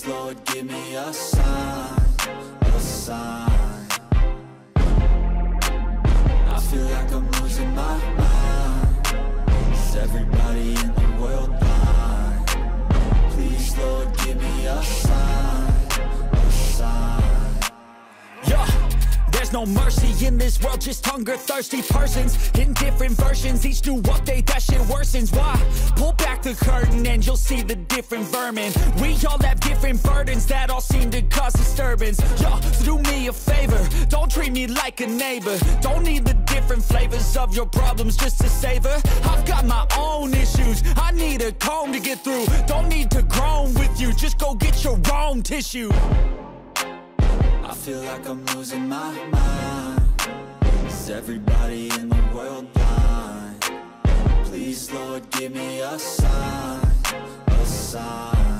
Please, Lord, give me a sign A sign I feel like I'm losing my mind Is everybody in the world blind? Please, Lord, give me a sign A sign Yeah, there's no mercy in this world, just hunger thirsty persons in different versions. Each new update, that shit worsens. Why? Pull back the curtain and you'll see the different vermin. We all have burdens that all seem to cause disturbance. Yo, so do me a favor, don't treat me like a neighbor. Don't need the different flavors of your problems just to savor. I've got my own issues, I need a comb to get through. Don't need to groan with you, just go get your own tissue. I feel like I'm losing my mind Is everybody in the world blind? Please, Lord, give me a sign A sign